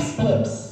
Flips.